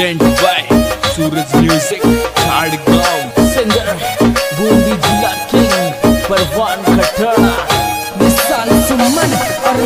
Present by Suraj music Jhadgaon singer Bundi जिला king परवान खटाना सुमन और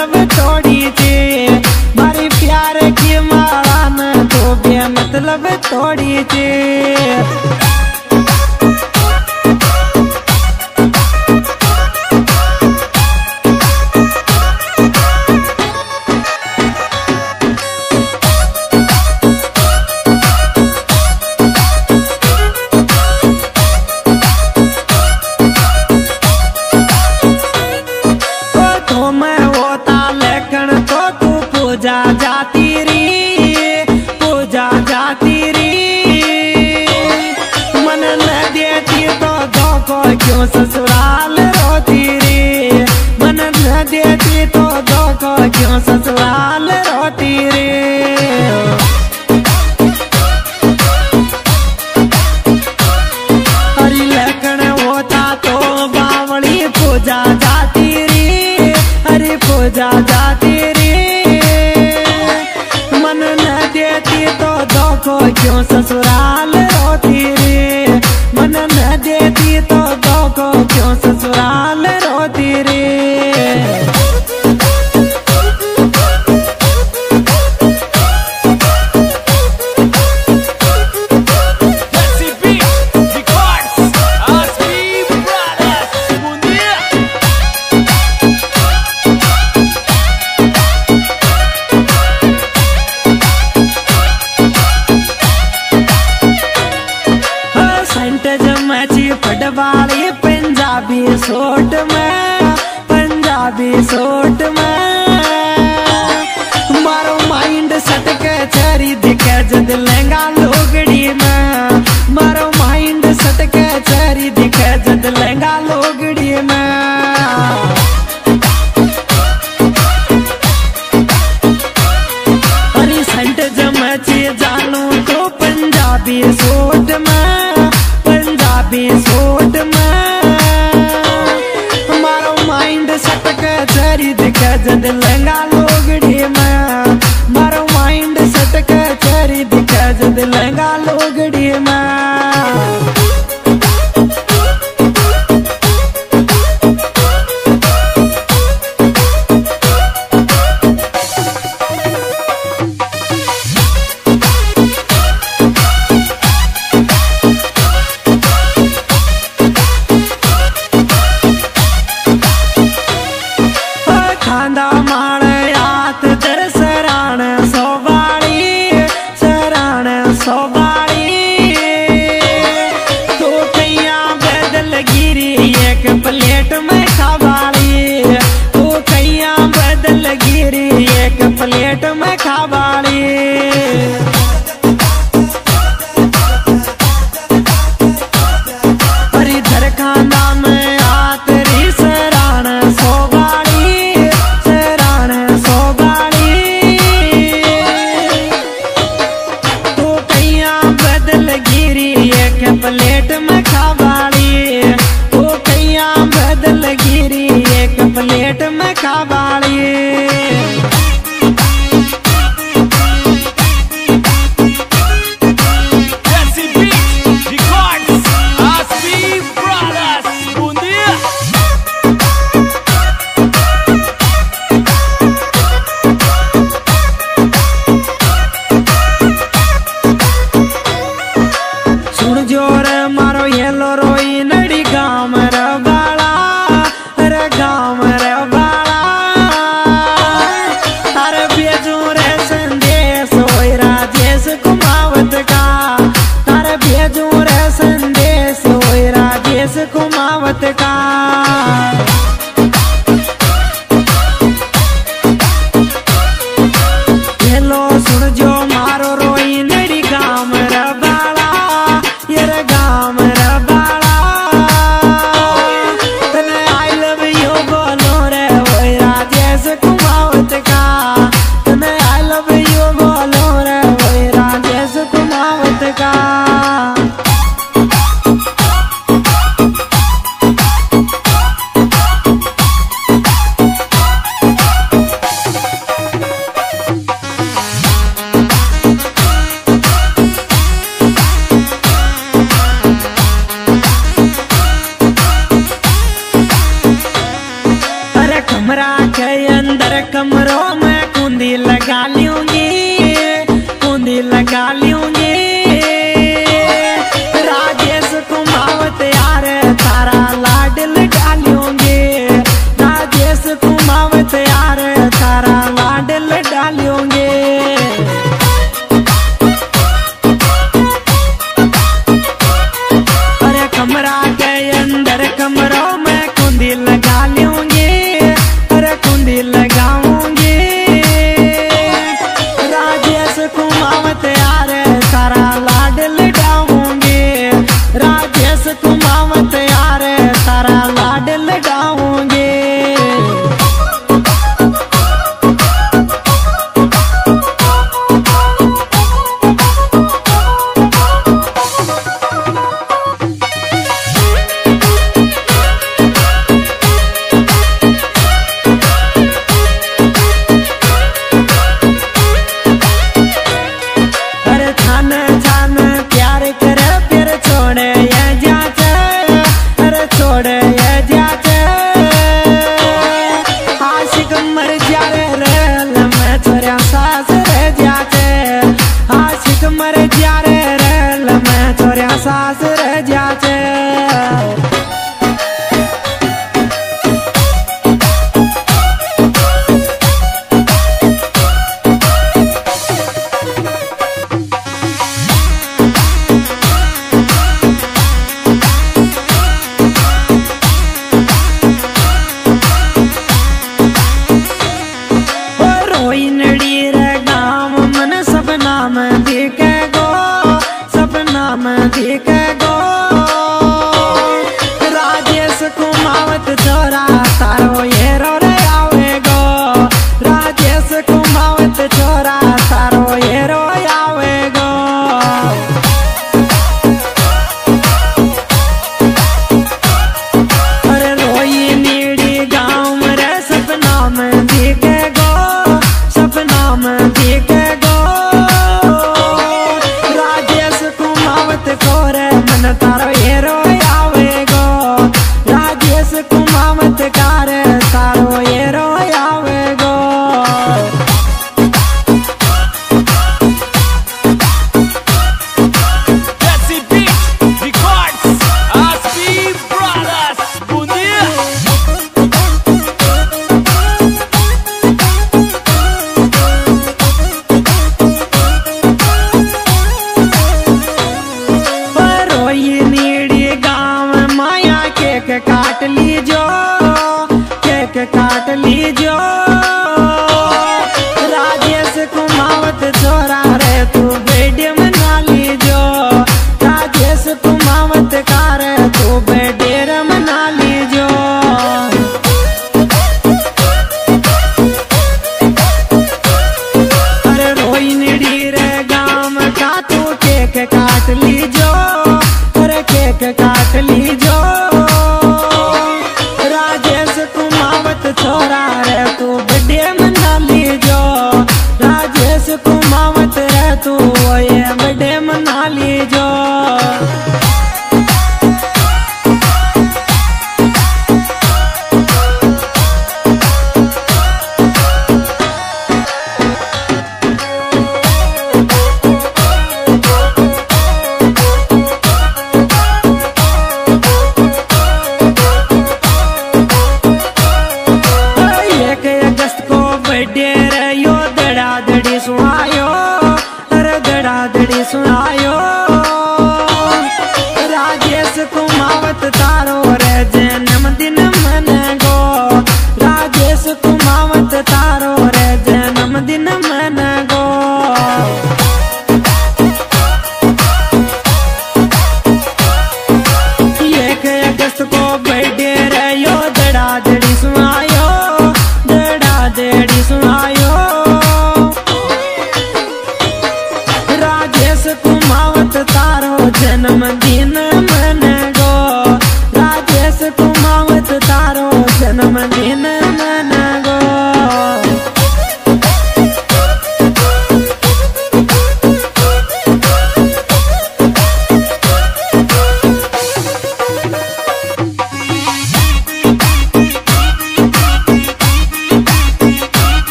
सब तोड़ी जे मारी प्यार की मारा न तो मतलब तोड़ी जे रे पंजाबी सूट में पंजाबी सूट में। मारो माइंड सटक चरी दिखे लहंगा लोगड़ी में। मारो माइंड सटक चरी दिखे लहंगा एक प्लेट में Ajá.